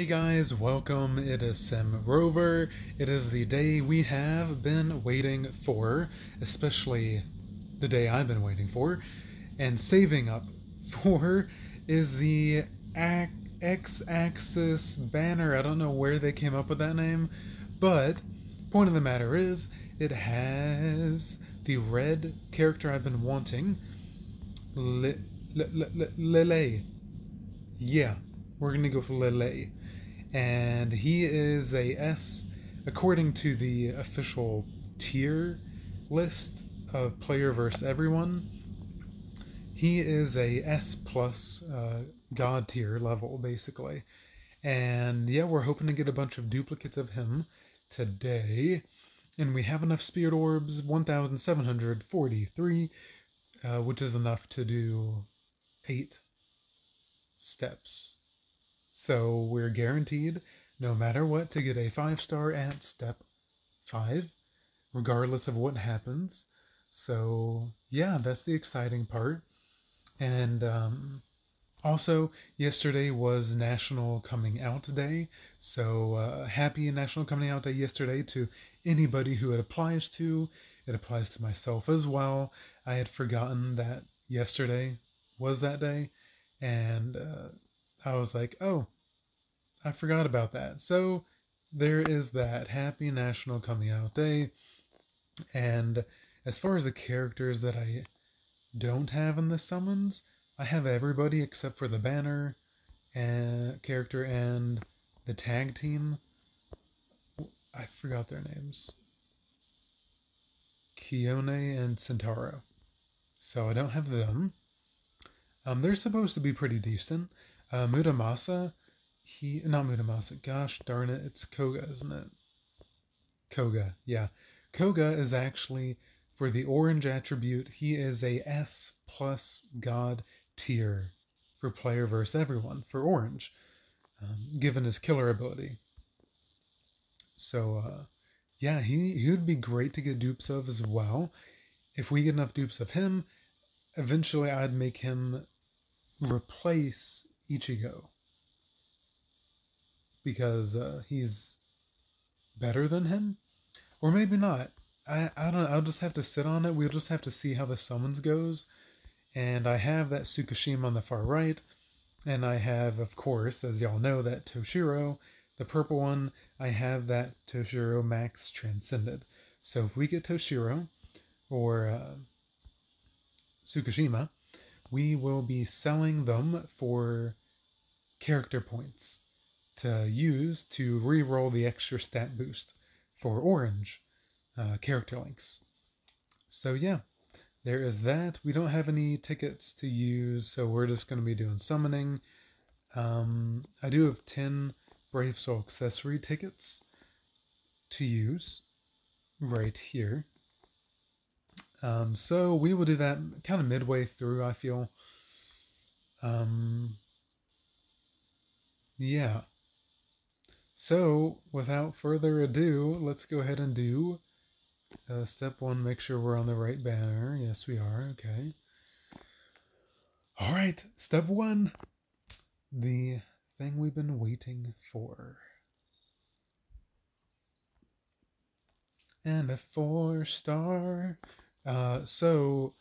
Hey guys, welcome. It is Sym Rover. It is the day we have been waiting for, especially the day I've been waiting for, and saving up for is the X-axis banner. I don't know where they came up with that name, but point of the matter is it has the red character I've been wanting, Lille. Yeah, we're gonna go for Lille and he is a S according to the official tier list of player versus everyone. He is a S plus uh, god tier level basically, and yeah, we're hoping to get a bunch of duplicates of him today, and we have enough spirit orbs, 1,743, uh, which is enough to do eight steps so we're guaranteed, no matter what, to get a five star at step five, regardless of what happens. So yeah, that's the exciting part. And um, also, yesterday was National Coming Out Day. So uh, happy National Coming Out Day yesterday to anybody who it applies to. It applies to myself as well. I had forgotten that yesterday was that day. And uh, I was like, oh, I forgot about that. So there is that. Happy National Coming Out Day. And as far as the characters that I don't have in the summons, I have everybody except for the banner and character and the tag team. I forgot their names. Kione and Centauro. So I don't have them. Um, they're supposed to be pretty decent. Uh, he, not Muramasa, gosh darn it, it's Koga, isn't it? Koga, yeah. Koga is actually, for the orange attribute, he is a S plus God tier for player versus everyone for orange, um, given his killer ability. So, uh, yeah, he, he would be great to get dupes of as well. If we get enough dupes of him, eventually I'd make him replace Ichigo because uh, he's better than him, or maybe not. I I don't. I'll just have to sit on it. We'll just have to see how the summons goes. And I have that Tsukishima on the far right, and I have, of course, as y'all know, that Toshiro, the purple one. I have that Toshiro Max Transcended. So if we get Toshiro or uh, Tsukishima, we will be selling them for character points to use to re-roll the extra stat boost for orange uh, character links. So yeah, there is that. We don't have any tickets to use, so we're just going to be doing summoning. Um, I do have 10 Brave Soul accessory tickets to use right here. Um, so we will do that kind of midway through, I feel. Um, yeah. So, without further ado, let's go ahead and do uh, step one. Make sure we're on the right banner. Yes, we are. Okay. All right. Step one. The thing we've been waiting for. And a four star. Uh, so,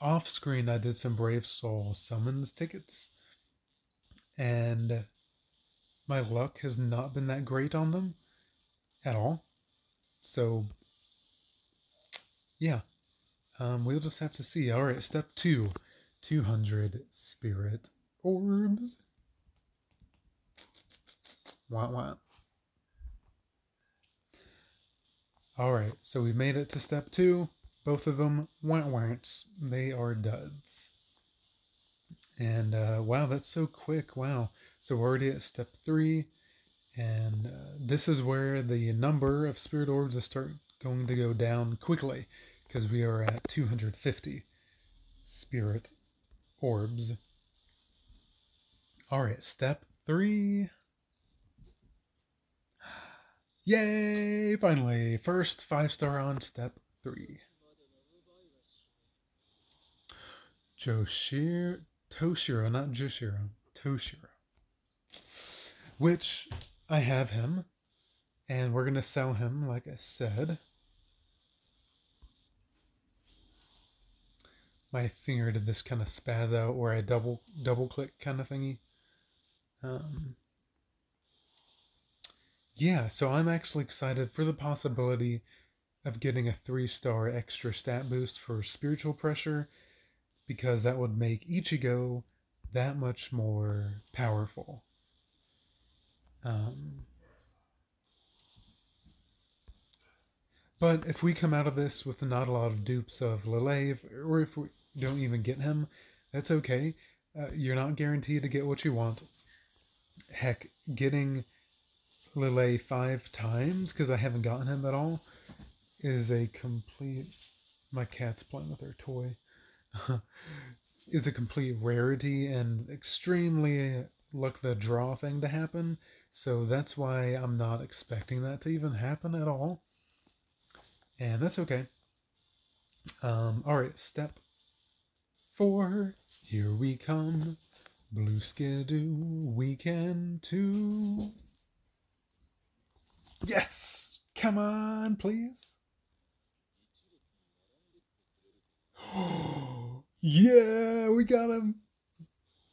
off screen, I did some Brave Soul summons tickets. And my luck has not been that great on them at all. So, yeah, um, we'll just have to see. All right, step two 200 spirit orbs. Wah wah. All right, so we've made it to step two. Both of them, wah wahs. They are duds. And uh, wow, that's so quick. Wow. So we're already at step three. And uh, this is where the number of spirit orbs is start going to go down quickly because we are at 250 spirit orbs. All right, step three. Yay! Finally, first five star on step three. Joshir Toshiro, not Jushiro, Toshiro. which I have him, and we're gonna sell him, like I said. My finger did this kind of spaz out where I double double click kind of thingy. Um, yeah, so I'm actually excited for the possibility of getting a three star extra stat boost for spiritual pressure because that would make Ichigo that much more powerful. Um, but if we come out of this with not a lot of dupes of Lille, or if we don't even get him, that's okay. Uh, you're not guaranteed to get what you want. Heck, getting Lille five times, because I haven't gotten him at all, is a complete. My cat's playing with her toy. is a complete rarity and extremely luck the draw thing to happen. So that's why I'm not expecting that to even happen at all. And that's okay. Um, all right, step four. Here we come. Blue Skidoo weekend two. Yes! Come on, please. Yeah, we got him.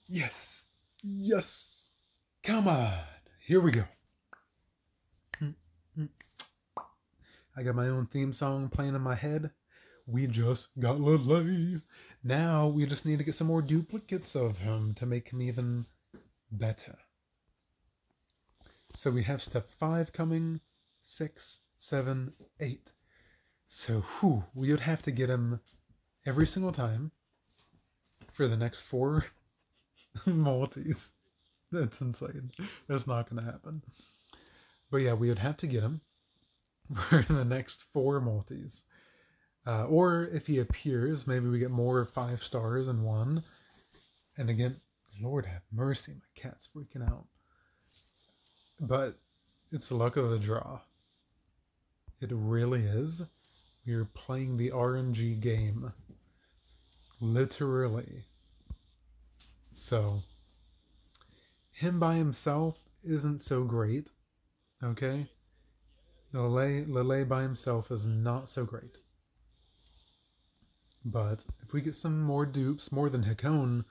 Yes. Yes. Come on. Here we go. I got my own theme song playing in my head. We just got Lille. Now we just need to get some more duplicates of him to make him even better. So we have step five coming, six, seven, eight. So whew, we would have to get him every single time for the next four multis. That's insane. That's not going to happen. But yeah, we would have to get him for the next four multis. Uh, or if he appears, maybe we get more five stars in one. And again, Lord have mercy, my cat's freaking out. But it's the luck of the draw. It really is. We are playing the RNG game. Literally. So, him by himself isn't so great. Okay? Lille, by himself is not so great. But if we get some more dupes, more than Hakone,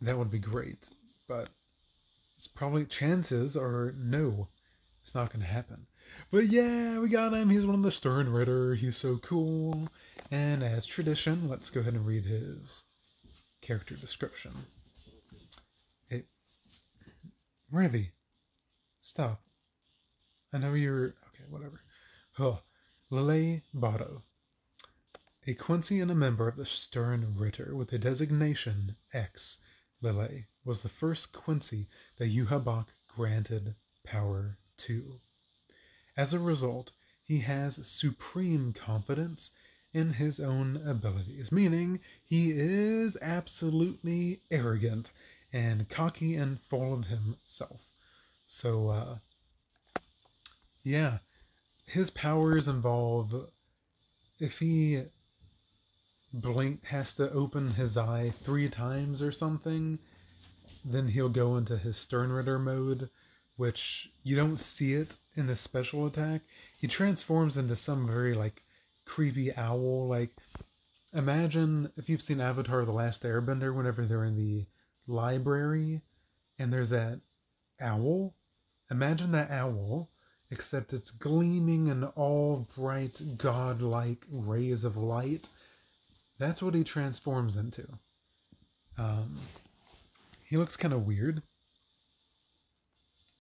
that would be great. But it's probably chances are no, it's not going to happen. But yeah, we got him. He's one of the Stern Ritter. He's so cool. And as tradition, let's go ahead and read his character description. Hey, Ravi, stop. I know you're okay. Whatever. Huh. Lille Barro, a Quincy and a member of the Stern Ritter with the designation X. Lille was the first Quincy that Yhwach granted power to. As a result, he has supreme confidence in his own abilities, meaning he is absolutely arrogant and cocky and full of himself. So, uh, yeah, his powers involve if he blink has to open his eye three times or something, then he'll go into his Sternritter mode, which you don't see it in the special attack. He transforms into some very like creepy owl. Like imagine if you've seen Avatar: The Last Airbender, whenever they're in the library and there's that owl. Imagine that owl, except it's gleaming in all bright, godlike rays of light that's what he transforms into. Um, he looks kind of weird.